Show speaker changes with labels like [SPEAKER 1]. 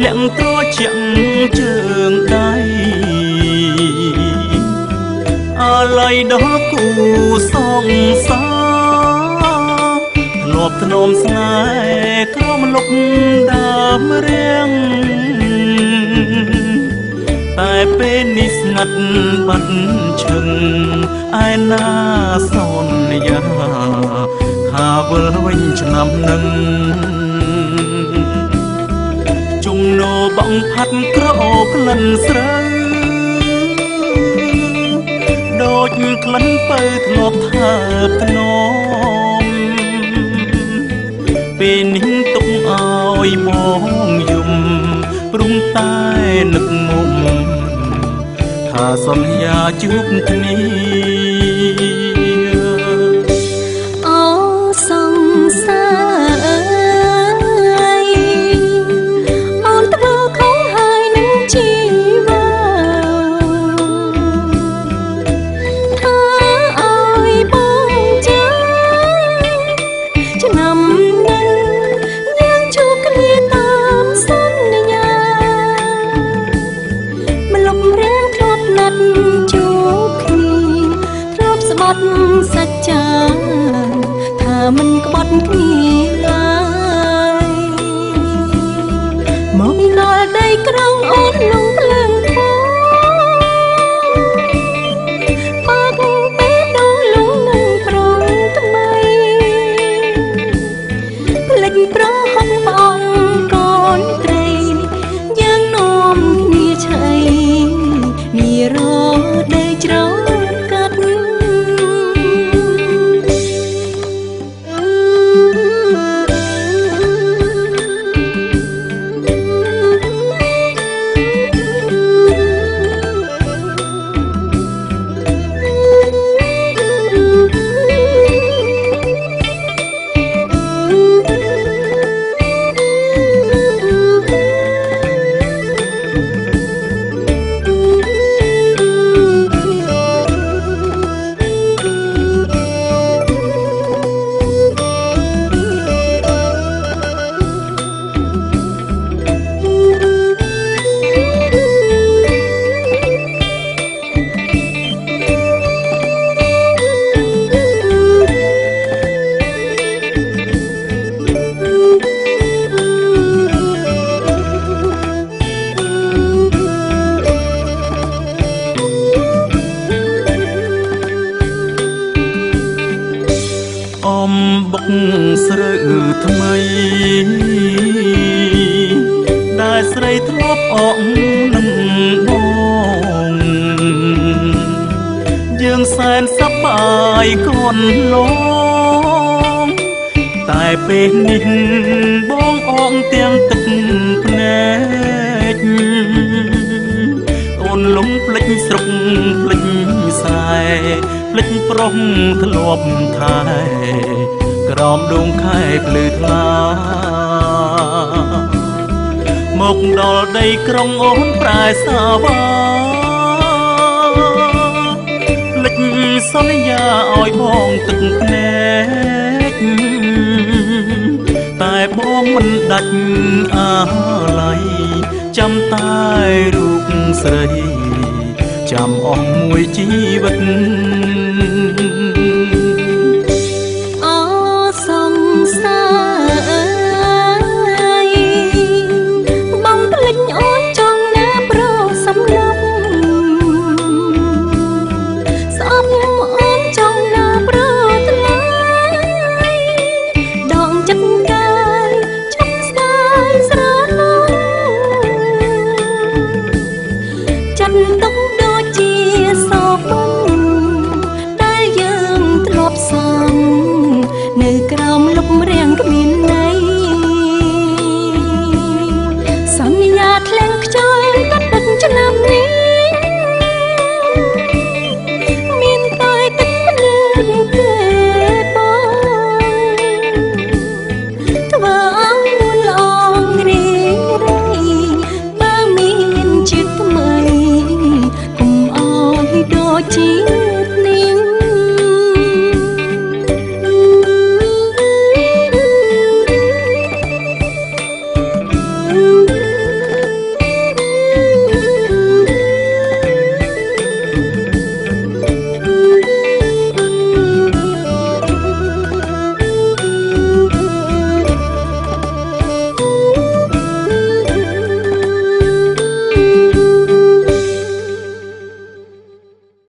[SPEAKER 1] ល់ធ្លាក់ត្រជាក់ជើងដៃអល័យដល់គូសងសាធ្លាប់ធ្នមស្នេហ៍ក្រមលុកដើមរៀងតែពេលនេះស្ងាត់បាត់ឈឹងឯណាសន្យាថាវិលវិញឆ្នាំនឹង ជំនោបងផាត់ក្រអូក្លិនស្រូវដូចក្លិនពៅធ្លាប់ថាបថ្នមពេលនេះទុកឲ្យបងយំព្រមតែនឹកមុំថាសន្យាជួបគ្នា
[SPEAKER 2] ស្បត់សច្ចាថាមិនក្បត់គ្នាឡើយមកដល់ដីក្រងអូនលងភ្លើងធំបាក់ពេលដងលងនឹងប្រងថ្មីភ្លេចប្រហុ
[SPEAKER 1] ថ្មី ដែលស្រីធ្លាប់អកនឹងបងយើងសែនសប្បាយកូនលងតែពេលនេះបងអងទាំងទឹកភ្នែកអូនលំភ្លេចស្រុកភ្លេចស្រែភ្លេចប្រុសធ្លាប់ថែ ក្រោមដងខែភ្លឺថ្លាមកដល់ដីក្រុងអូនប្រែសាវាភ្លេចសន្យាឲ្យបងទឹកភ្នែកតែបងមិនដាច់អាឡ័យចាំតែរូបស្រី ចាំអស់មួយជីវិត